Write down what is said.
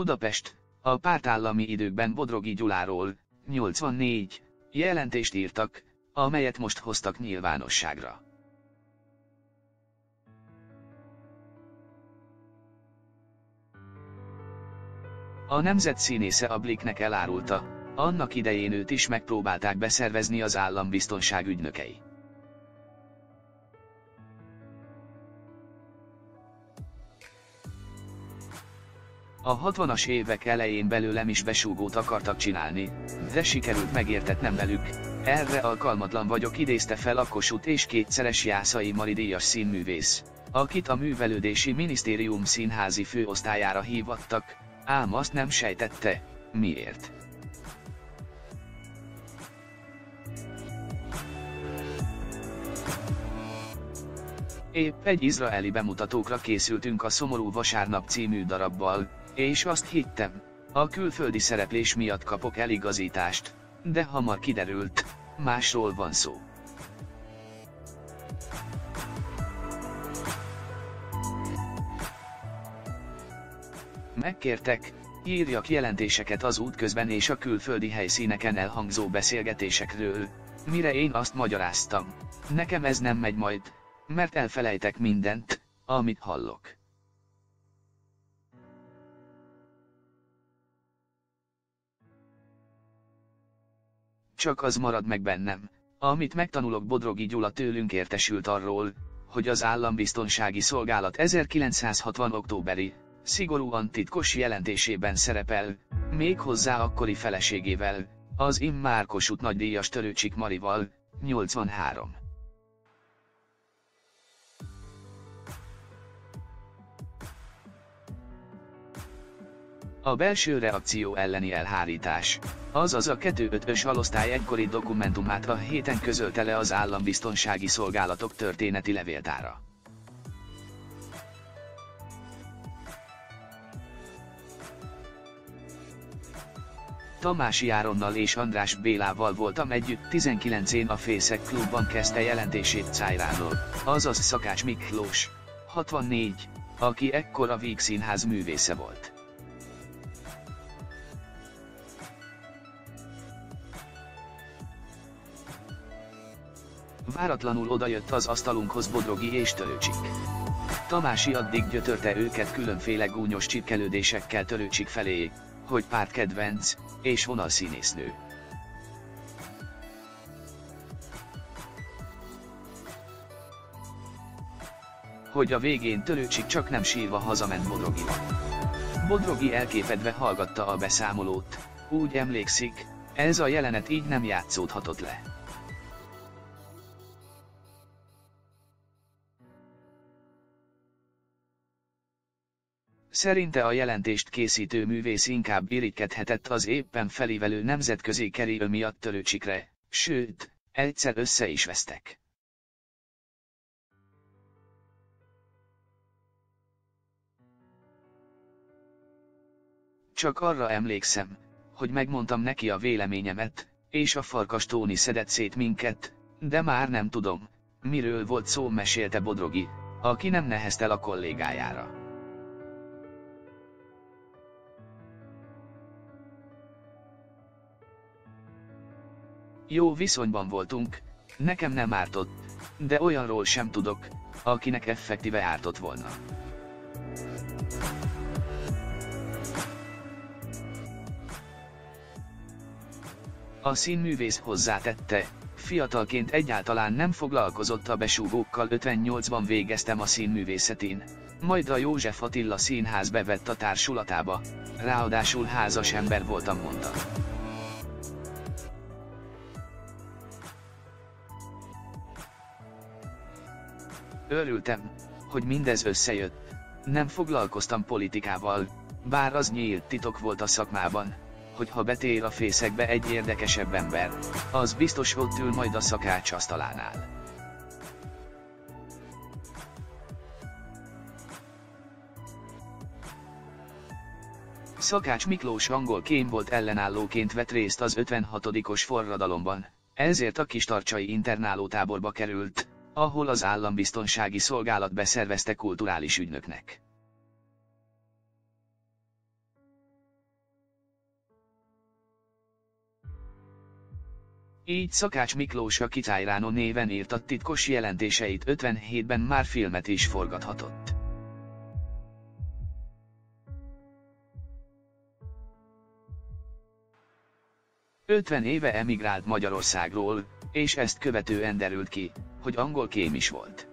Budapest, a pártállami időkben Bodrogi Gyuláról, 84, jelentést írtak, amelyet most hoztak nyilvánosságra. A nemzet színésze a Bliknek elárulta, annak idején őt is megpróbálták beszervezni az állambiztonság ügynökei. A 60-as évek elején belőlem is besúgót akartak csinálni, de sikerült megértetnem velük, erre alkalmatlan vagyok idézte fel a Kossuth és kétszeres Jászai Mari díjas színművész, akit a Művelődési Minisztérium színházi főosztályára hívattak, ám azt nem sejtette, miért. Épp egy izraeli bemutatókra készültünk a Szomorú Vasárnap című darabbal, és azt hittem, a külföldi szereplés miatt kapok eligazítást, de hamar kiderült, másról van szó. Megkértek, írjak jelentéseket az útközben és a külföldi helyszíneken elhangzó beszélgetésekről, mire én azt magyaráztam. Nekem ez nem megy majd, mert elfelejtek mindent, amit hallok. Csak az marad meg bennem, amit megtanulok Bodrogi Gyula tőlünk értesült arról, hogy az állambiztonsági szolgálat 1960. októberi, szigorúan titkos jelentésében szerepel, még hozzá akkori feleségével, az immár Kossuth nagydíjas Törőcsik Marival, 83. A belső reakció elleni elhárítás, azaz a 2-5-ös alosztály egykori dokumentumát a héten közölte le az állambiztonsági szolgálatok történeti levéltára. Tamási Áronnal és András Bélával voltam együtt 19-én a Fészek klubban kezdte jelentését Cájránól, azaz Szakács Miklós, 64, aki ekkor a Víg Színház művésze volt. Váratlanul odajött az asztalunkhoz Bodrogi és Törőcsik. Tamási addig gyötörte őket különféle gúnyos csipkelődésekkel Törőcsik felé, hogy kedvenc, és színésznő. Hogy a végén Törőcsik csak nem sírva hazament Bodrogiba. Bodrogi elképedve hallgatta a beszámolót, úgy emlékszik, ez a jelenet így nem játszódhatott le. Szerinte a jelentést készítő művész inkább irigykedhetett az éppen felívelő nemzetközi kerül miatt törőcsikre, sőt, egyszer össze is vesztek. Csak arra emlékszem, hogy megmondtam neki a véleményemet, és a farkas Tóni szedett szét minket, de már nem tudom, miről volt szó mesélte Bodrogi, aki nem neheztel a kollégájára. Jó viszonyban voltunk, nekem nem ártott, de olyanról sem tudok, akinek effektíve ártott volna. A színművész hozzátette, fiatalként egyáltalán nem foglalkozott a besúgókkal 58-ban végeztem a színművészetén, majd a József Attila színház bevett a társulatába, ráadásul házas ember voltam mondta. Örültem, hogy mindez összejött. Nem foglalkoztam politikával, bár az nyílt titok volt a szakmában, hogy ha betér a fészekbe egy érdekesebb ember, az biztos ott ül majd a szakács asztalánál. Szakács Miklós angol kém volt ellenállóként vett részt az 56-os forradalomban, ezért a kistarcsai internálótáborba került, ahol az állambiztonsági szolgálat beszervezte kulturális ügynöknek. Így Szakács Miklós a Kitájránó néven írta titkos jelentéseit 57-ben már filmet is forgathatott. Ötven éve emigrált Magyarországról, és ezt követően derült ki, hogy angol kém is volt.